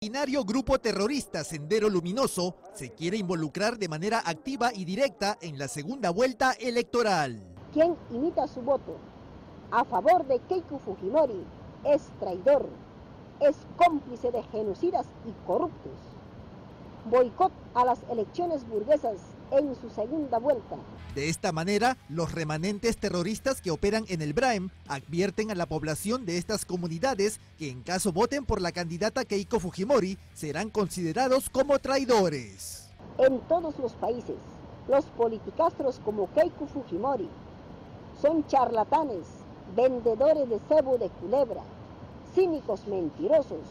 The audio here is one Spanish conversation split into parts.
El grupo terrorista Sendero Luminoso se quiere involucrar de manera activa y directa en la segunda vuelta electoral. Quien imita su voto a favor de Keiko Fujimori es traidor, es cómplice de genocidas y corruptos. Boicot a las elecciones burguesas en su segunda vuelta. De esta manera, los remanentes terroristas que operan en el Braem advierten a la población de estas comunidades que en caso voten por la candidata Keiko Fujimori serán considerados como traidores. En todos los países, los politicastros como Keiko Fujimori son charlatanes, vendedores de cebo de culebra, cínicos mentirosos,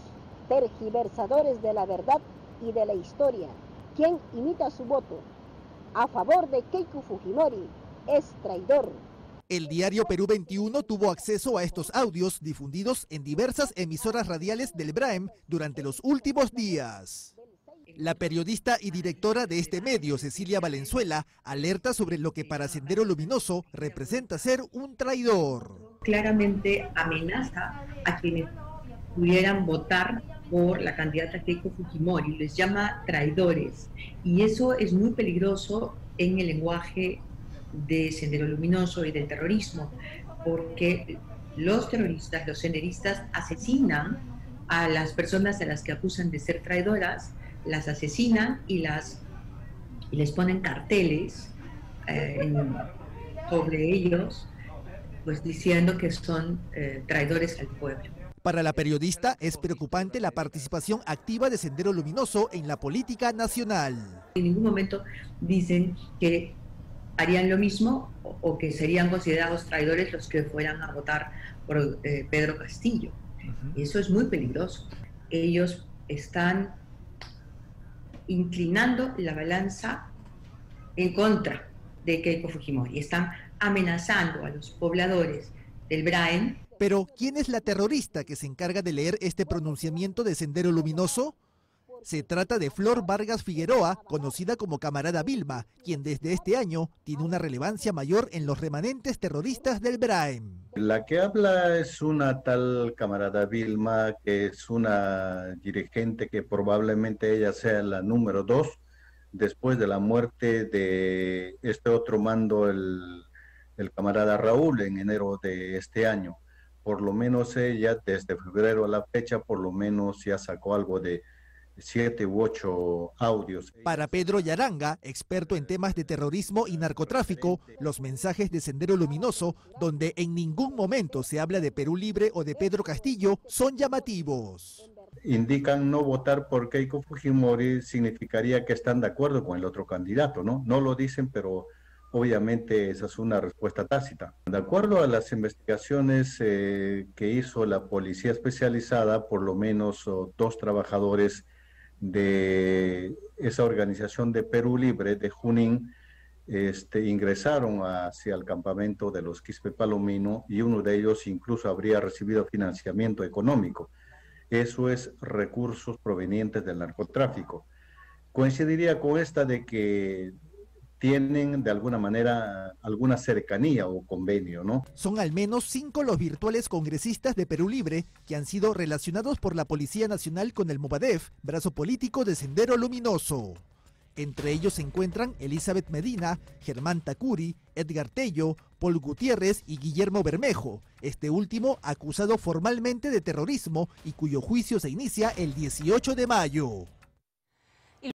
tergiversadores de la verdad y de la historia. Quien imita su voto a favor de Keiko Fujimori es traidor. El diario Perú 21 tuvo acceso a estos audios difundidos en diversas emisoras radiales del BRAEM durante los últimos días. La periodista y directora de este medio, Cecilia Valenzuela, alerta sobre lo que para Sendero Luminoso representa ser un traidor. Claramente amenaza a quienes pudieran votar por la candidata Keiko Fujimori, les llama traidores. Y eso es muy peligroso en el lenguaje de Sendero Luminoso y del terrorismo, porque los terroristas, los senderistas, asesinan a las personas a las que acusan de ser traidoras, las asesinan y, las, les ponen carteles eh, sobre ellos, pues diciendo que son eh, traidores al pueblo. Para la periodista es preocupante la participación activa de Sendero Luminoso en la política nacional. En ningún momento dicen que harían lo mismo o, que serían considerados traidores los que fueran a votar por eh, Pedro Castillo. Y eso es muy peligroso. Ellos están inclinando la balanza en contra de Keiko Fujimori. Están amenazando a los pobladores del Braen pero, ¿quién es la terrorista que se encarga de leer este pronunciamiento de Sendero Luminoso? Se trata de Flor Vargas Figueroa, conocida como Camarada Vilma, quien desde este año tiene una relevancia mayor en los remanentes terroristas del Braem. La que habla es una tal Camarada Vilma, que es una dirigente que probablemente ella sea la número dos después de la muerte de este otro mando, el, el camarada Raúl, en enero de este año por lo menos ella desde febrero a la fecha, por lo menos ya sacó algo de siete u ocho audios. Para Pedro Yaranga, experto en temas de terrorismo y narcotráfico, los mensajes de Sendero Luminoso, donde en ningún momento se habla de Perú Libre o de Pedro Castillo, son llamativos. Indican no votar por Keiko Fujimori significaría que están de acuerdo con el otro candidato, ¿no? No lo dicen, pero Obviamente esa es una respuesta tácita. De acuerdo a las investigaciones eh, que hizo la policía especializada, por lo menos dos trabajadores de esa organización de Perú Libre, de Junín, este, ingresaron hacia el campamento de los Quispe Palomino y uno de ellos incluso habría recibido financiamiento económico. Eso es recursos provenientes del narcotráfico. Coincidiría con esta de que tienen de alguna manera alguna cercanía o convenio, ¿no? Son al menos cinco los virtuales congresistas de Perú Libre que han sido relacionados por la Policía Nacional con el Movadef, brazo político de Sendero Luminoso. Entre ellos se encuentran Elizabeth Medina, Germán Tacuri, Edgar Tello, Paul Gutiérrez y Guillermo Bermejo, este último acusado formalmente de terrorismo y cuyo juicio se inicia el 18 de mayo.